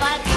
But